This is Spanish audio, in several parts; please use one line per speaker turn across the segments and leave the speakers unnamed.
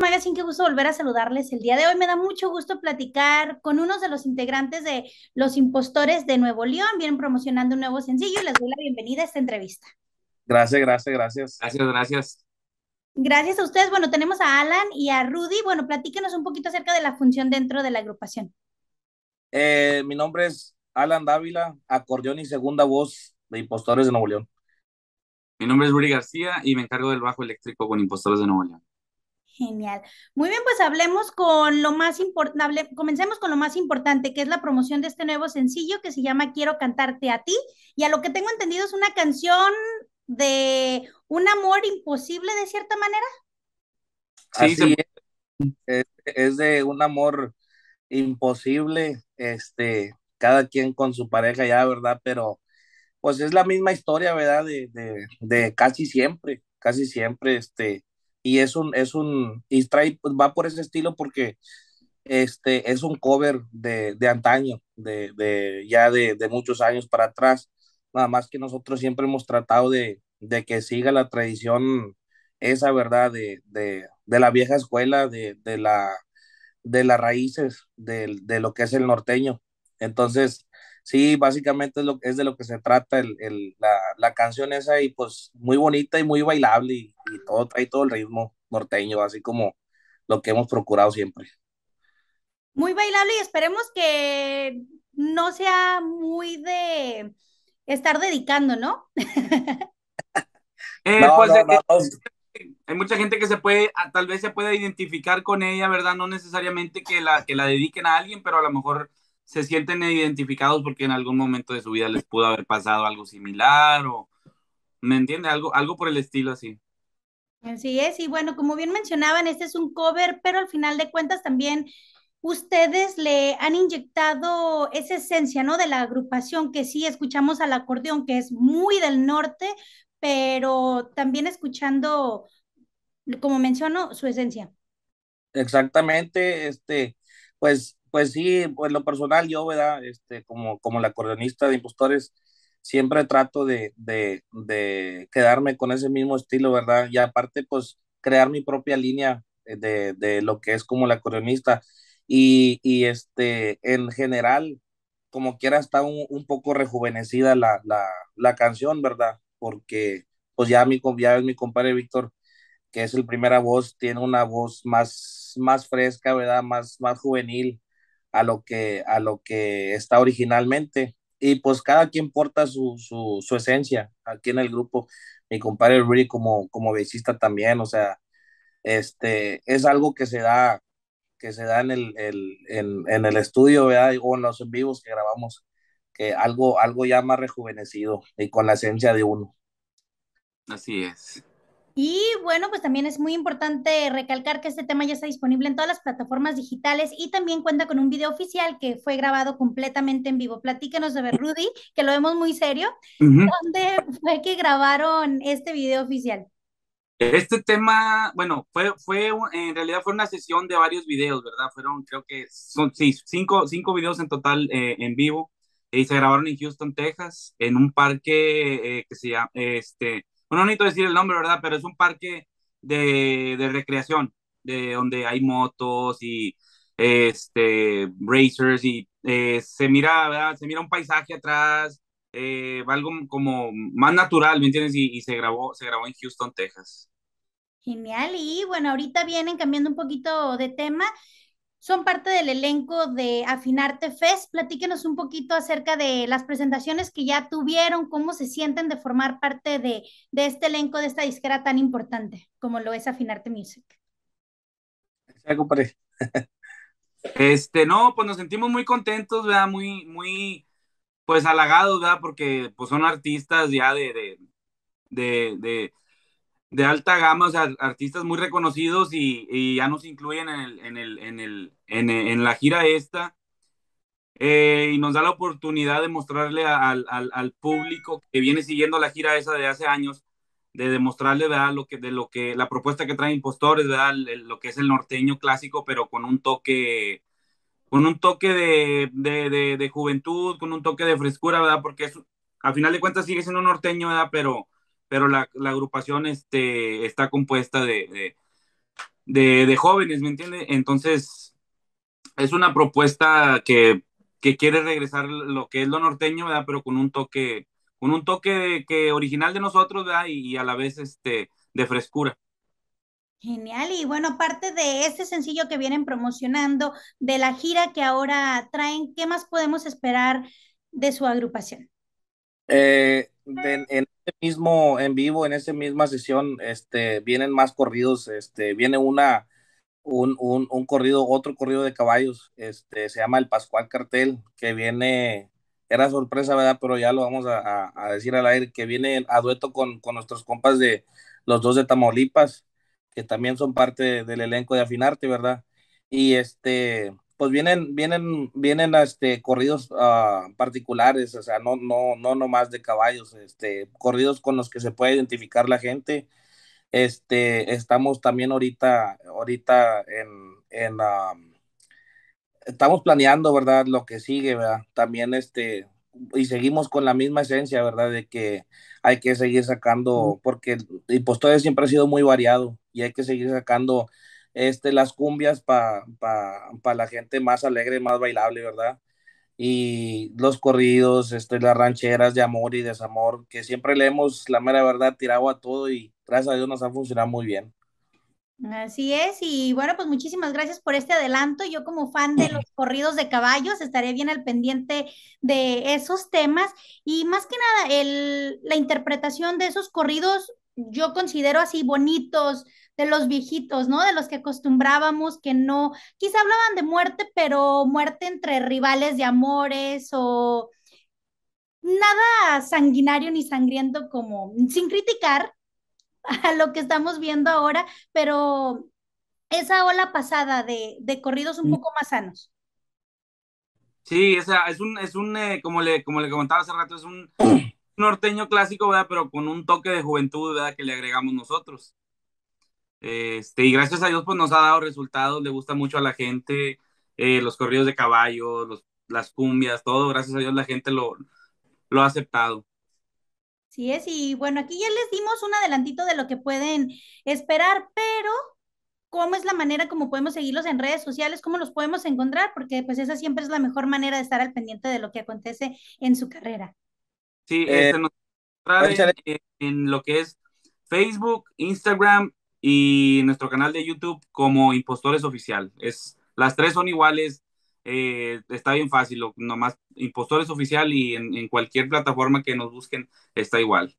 Magazine, qué gusto volver a saludarles el día de hoy. Me da mucho gusto platicar con uno de los integrantes de Los Impostores de Nuevo León. Vienen promocionando un nuevo sencillo y les doy la bienvenida a esta entrevista.
Gracias, gracias, gracias.
Gracias, gracias.
Gracias a ustedes. Bueno, tenemos a Alan y a Rudy. Bueno, platíquenos un poquito acerca de la función dentro de la agrupación.
Eh, mi nombre es Alan Dávila, acordeón y segunda voz de Impostores de Nuevo León.
Mi nombre es Rudy García y me encargo del bajo eléctrico con Impostores de Nuevo León.
Genial. Muy bien, pues hablemos con lo más importante, comencemos con lo más importante, que es la promoción de este nuevo sencillo que se llama Quiero cantarte a ti. Y a lo que tengo entendido es una canción de un amor imposible de cierta manera.
Sí, sí es. es. de un amor imposible, este, cada quien con su pareja ya, ¿verdad? Pero pues es la misma historia, ¿verdad? De, de, de casi siempre, casi siempre, este, y es un, es un, y trae, pues, va por ese estilo porque este, es un cover de, de antaño, de, de ya de, de, muchos años para atrás, nada más que nosotros siempre hemos tratado de, de que siga la tradición esa, ¿verdad? De, de, de la vieja escuela, de, de, la, de las raíces de, de lo que es el norteño. Entonces, sí, básicamente es, lo, es de lo que se trata el, el, la, la, canción esa y pues muy bonita y muy bailable y, y, todo trae todo el ritmo norteño, así como lo que hemos procurado siempre.
Muy bailable y esperemos que no sea muy de estar dedicando, ¿no?
eh, no, pues, no, no, eh, hay mucha gente que se puede, ah, tal vez se pueda identificar con ella, ¿verdad? No necesariamente que la, que la dediquen a alguien, pero a lo mejor se sienten identificados porque en algún momento de su vida les pudo haber pasado algo similar o, ¿me entiende? Algo, algo por el estilo así.
Así es, y bueno, como bien mencionaban, este es un cover, pero al final de cuentas también ustedes le han inyectado esa esencia, ¿no? De la agrupación, que sí escuchamos al acordeón, que es muy del norte, pero también escuchando, como menciono, su esencia.
Exactamente, este, pues pues sí, pues lo personal yo, ¿verdad? Este, como, como el acordeonista de impostores, siempre trato de, de, de, quedarme con ese mismo estilo, ¿verdad? Y aparte, pues, crear mi propia línea de, de lo que es como el acordeonista. Y, y, este, en general, como quiera, está un, un poco rejuvenecida la, la, la, canción, ¿verdad? Porque, pues ya mi, ya mi compadre Víctor, que es el primera voz, tiene una voz más, más fresca, ¿verdad? Más, más juvenil a lo que, a lo que está originalmente. Y pues cada quien porta su, su, su esencia aquí en el grupo. Mi compadre Rudy como, como bassista también, o sea, este, es algo que se da, que se da en el, el en, en, el estudio, o en los en vivos que grabamos, que algo, algo ya más rejuvenecido y con la esencia de uno.
Así es.
Y bueno, pues también es muy importante recalcar que este tema ya está disponible en todas las plataformas digitales y también cuenta con un video oficial que fue grabado completamente en vivo. Platíquenos de ver, Rudy, que lo vemos muy serio. Uh -huh. ¿Dónde fue que grabaron este video oficial?
Este tema, bueno, fue, fue, en realidad fue una sesión de varios videos, ¿verdad? Fueron, creo que son, sí, cinco, cinco videos en total eh, en vivo y se grabaron en Houston, Texas, en un parque eh, que se llama, este, bueno, no necesito decir el nombre, ¿verdad? Pero es un parque de, de recreación, de donde hay motos y este, racers y eh, se mira, ¿verdad? Se mira un paisaje atrás, eh, algo como más natural, ¿me entiendes? Y, y, se grabó, se grabó en Houston, Texas.
Genial, y bueno, ahorita vienen cambiando un poquito de tema son parte del elenco de Afinarte Fest. Platíquenos un poquito acerca de las presentaciones que ya tuvieron, cómo se sienten de formar parte de, de este elenco, de esta disquera tan importante como lo es Afinarte Music.
Este, no, pues nos sentimos muy contentos, ¿verdad? Muy, muy, pues halagados, ¿verdad? Porque pues son artistas ya de, de, de alta gama, o sea, artistas muy reconocidos y, y ya nos incluyen en, el, en, el, en, el, en, en la gira esta. Eh, y nos da la oportunidad de mostrarle al, al, al, público que viene siguiendo la gira esa de hace años, de demostrarle ¿verdad? Lo que, de lo que, la propuesta que trae Impostores, ¿verdad? lo que es el norteño clásico, pero con un toque, con un toque de, de, de, de juventud, con un toque de frescura, ¿verdad? Porque es, al final de cuentas sigue siendo norteño, ¿verdad? Pero pero la, la agrupación este, está compuesta de, de, de, jóvenes, ¿me entiende? Entonces, es una propuesta que, que, quiere regresar lo que es lo norteño, ¿verdad? Pero con un toque, con un toque que original de nosotros, ¿verdad? Y, a la vez este, de frescura.
Genial, y bueno, aparte de este sencillo que vienen promocionando, de la gira que ahora traen, ¿qué más podemos esperar de su agrupación?
Eh, en mismo en vivo, en esa misma sesión, este, vienen más corridos, este, viene una, un, un, un, corrido, otro corrido de caballos, este, se llama el Pascual Cartel, que viene, era sorpresa, ¿verdad? Pero ya lo vamos a, a, decir al aire, que viene a dueto con, con, nuestros compas de los dos de Tamaulipas, que también son parte del elenco de Afinarte, ¿verdad? Y este, pues vienen, vienen, vienen este, corridos uh, particulares, o sea, no, no, no nomás de caballos, este, corridos con los que se puede identificar la gente. Este, estamos también ahorita, ahorita en, en um, estamos planeando, ¿verdad? Lo que sigue, ¿verdad? También este, y seguimos con la misma esencia, ¿verdad? De que hay que seguir sacando, porque el postores siempre ha sido muy variado y hay que seguir sacando este, las cumbias para pa, la gente más alegre, más bailable, ¿verdad? Y los corridos, este, las rancheras de amor y desamor, que siempre le hemos, la mera verdad, tirado a todo y gracias a Dios nos ha funcionado muy bien.
Así es, y bueno, pues muchísimas gracias por este adelanto. Yo como fan de los corridos de caballos estaré bien al pendiente de esos temas y más que nada el, la interpretación de esos corridos yo considero así bonitos, de los viejitos, ¿no? De los que acostumbrábamos que no, quizá hablaban de muerte, pero muerte entre rivales de amores o nada sanguinario ni sangriento como, sin criticar a lo que estamos viendo ahora, pero esa ola pasada de, de corridos un mm. poco más sanos.
Sí, es un, es un eh, como, le, como le comentaba hace rato, es un norteño clásico, ¿verdad? Pero con un toque de juventud, ¿verdad? Que le agregamos nosotros. Este, y gracias a Dios, pues nos ha dado resultados, le gusta mucho a la gente, eh, los corridos de caballo, los, las cumbias, todo, gracias a Dios la gente lo, lo ha aceptado.
Sí es, y bueno, aquí ya les dimos un adelantito de lo que pueden esperar, pero ¿cómo es la manera como podemos seguirlos en redes sociales? ¿Cómo los podemos encontrar? Porque pues esa siempre es la mejor manera de estar al pendiente de lo que acontece en su carrera.
Sí, este nos en, en lo que es Facebook, Instagram y nuestro canal de YouTube como Impostores Oficial. Es, las tres son iguales, eh, está bien fácil, nomás Impostores Oficial y en, cualquier plataforma que nos busquen está igual.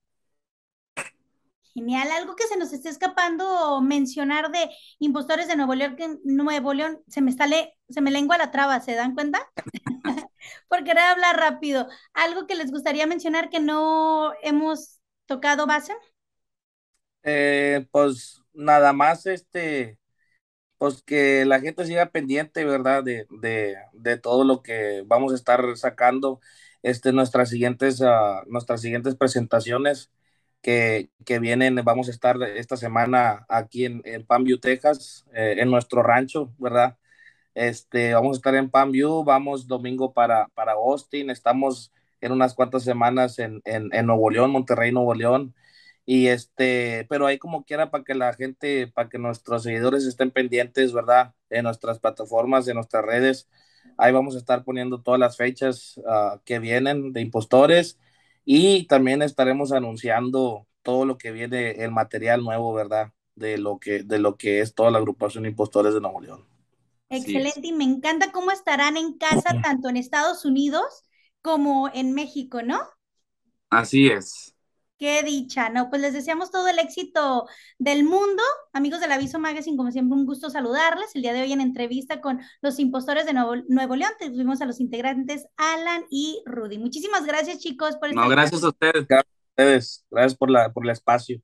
Genial, algo que se nos está escapando mencionar de impostores de Nuevo León, que Nuevo León se me está se me lengua la traba, ¿se dan cuenta? Por querer hablar rápido. Algo que les gustaría mencionar que no hemos tocado base.
Eh, pues nada más este, pues que la gente siga pendiente, ¿verdad? De, de, de todo lo que vamos a estar sacando, este, nuestras siguientes, uh, nuestras siguientes presentaciones que, que, vienen, vamos a estar esta semana aquí en, en View, Texas, eh, en nuestro rancho, ¿verdad? Este, vamos a estar en View, vamos domingo para, para Austin, estamos en unas cuantas semanas en, en, en Nuevo León, Monterrey, Nuevo León, y este, pero ahí como quiera para que la gente, para que nuestros seguidores estén pendientes, ¿verdad? En nuestras plataformas, en nuestras redes. Ahí vamos a estar poniendo todas las fechas uh, que vienen de impostores y también estaremos anunciando todo lo que viene, el material nuevo, ¿verdad? De lo que, de lo que es toda la agrupación Impostores de Nuevo León.
Excelente, y me encanta cómo estarán en casa, tanto en Estados Unidos como en México, ¿no?
Así es.
Qué dicha, ¿no? Pues les deseamos todo el éxito del mundo. Amigos del Aviso Magazine, como siempre, un gusto saludarles. El día de hoy en entrevista con los impostores de Nuevo, Nuevo León, tuvimos a los integrantes Alan y Rudy. Muchísimas gracias, chicos,
por estar No, gracias a ustedes.
Gracias a ustedes. Gracias por, la, por el espacio.